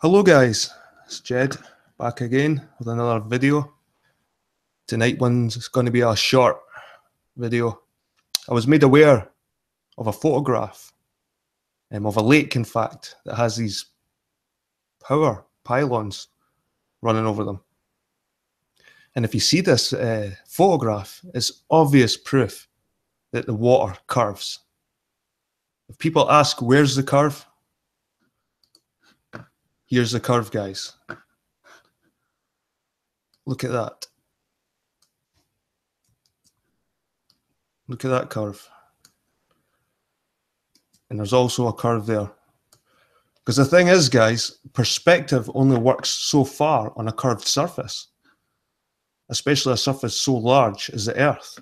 Hello guys, it's Jed back again with another video. Tonight one's going to be a short video. I was made aware of a photograph um, of a lake, in fact, that has these power pylons running over them. And if you see this uh, photograph, it's obvious proof that the water curves. If people ask, where's the curve? Here's the curve, guys. Look at that. Look at that curve. And there's also a curve there. Because the thing is, guys, perspective only works so far on a curved surface, especially a surface so large as the Earth.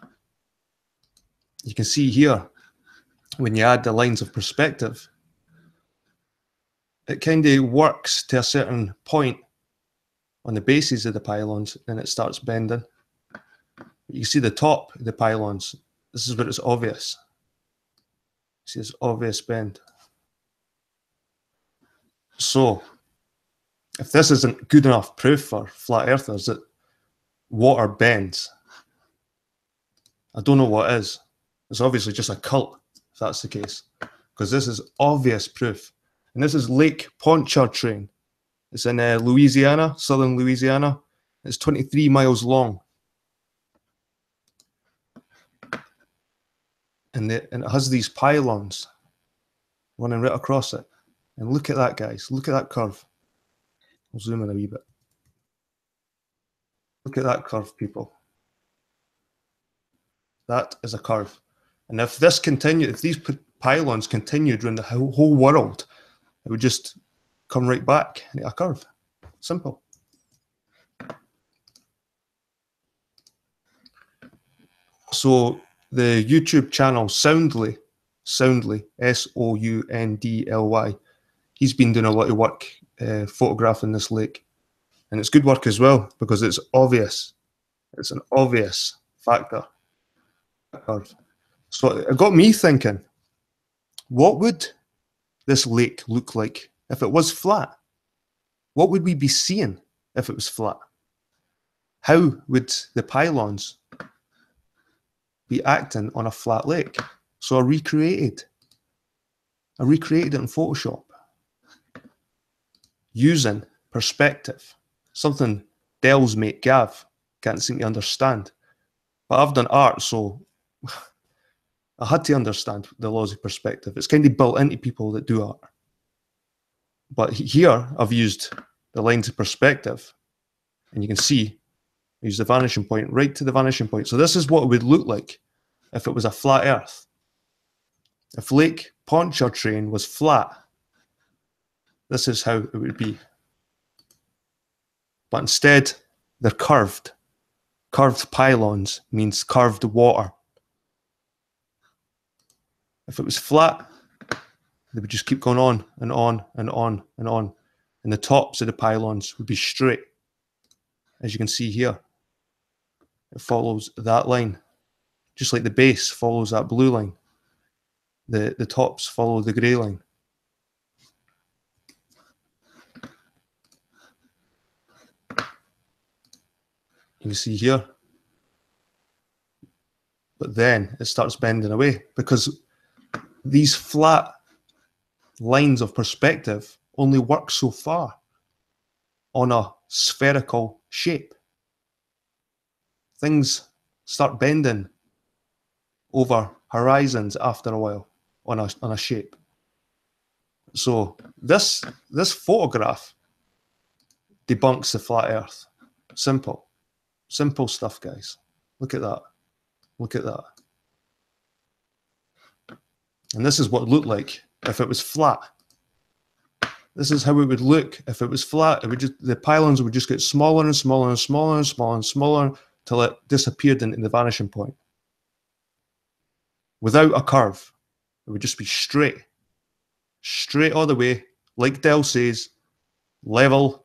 You can see here, when you add the lines of perspective, it kind of works to a certain point on the bases of the pylons and it starts bending. You see the top of the pylons. This is where it's obvious. See this obvious bend. So, if this isn't good enough proof for flat earthers that water bends, I don't know what is. It's obviously just a cult, if that's the case, because this is obvious proof and this is Lake Pontchartrain. It's in uh, Louisiana, southern Louisiana. It's 23 miles long. And, the, and it has these pylons running right across it. And look at that, guys. Look at that curve. I'll zoom in a wee bit. Look at that curve, people. That is a curve. And if this continued, if these pylons continued around the whole world, it would just come right back into a curve. Simple. So the YouTube channel Soundly, Soundly, S O U N D L Y, he's been doing a lot of work uh, photographing this lake. And it's good work as well because it's obvious. It's an obvious factor. So it got me thinking, what would this lake look like if it was flat? What would we be seeing if it was flat? How would the pylons be acting on a flat lake? So I recreated. I recreated it in Photoshop using perspective, something Dell's mate Gav can't seem to understand. But I've done art, so I had to understand the laws of perspective. It's kind of built into people that do art. But here I've used the lines of perspective, and you can see I use the vanishing point right to the vanishing point. So this is what it would look like if it was a flat Earth. If Lake Pontchartrain was flat, this is how it would be. But instead, they're curved. Curved pylons means curved water. If it was flat, they would just keep going on and on and on and on. And the tops of the pylons would be straight. As you can see here, it follows that line. Just like the base follows that blue line. The, the tops follow the grey line. You can see here. But then it starts bending away because these flat lines of perspective only work so far on a spherical shape. Things start bending over horizons after a while on a, on a shape. So this this photograph debunks the flat earth. Simple. Simple stuff, guys. Look at that. Look at that. And this is what it looked like if it was flat. This is how it would look if it was flat. It would just the pylons would just get smaller and smaller and smaller and smaller and smaller till it disappeared in, the vanishing point. Without a curve, it would just be straight, straight all the way. Like Dell says, level.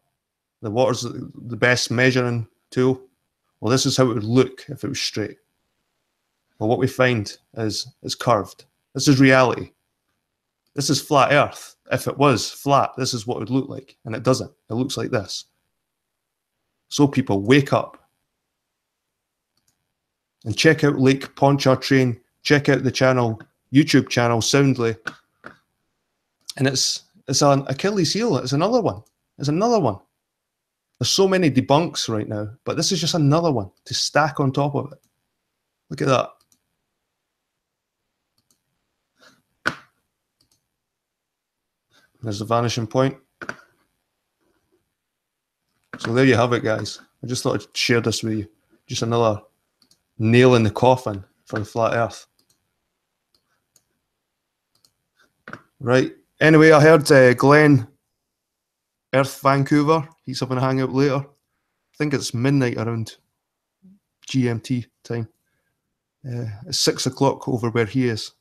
The water's the best measuring tool. Well, this is how it would look if it was straight. Well, what we find is it's curved. This is reality. This is flat Earth. if it was flat, this is what it would look like. And it doesn't. It looks like this. So people wake up and check out Lake Pontchartrain. Check out the channel, YouTube channel, Soundly. And it's it's an Achilles heel. It's another one. It's another one. There's so many debunks right now, but this is just another one to stack on top of it. Look at that. There's the vanishing point. So there you have it, guys. I just thought I'd share this with you. Just another nail in the coffin for the flat earth. Right. Anyway, I heard uh, Glenn, Earth Vancouver, he's having a hangout later. I think it's midnight around GMT time. Uh, it's six o'clock over where he is.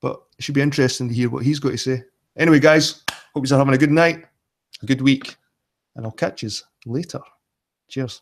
But it should be interesting to hear what he's got to say. Anyway, guys, hope you're having a good night, a good week, and I'll catch you later. Cheers.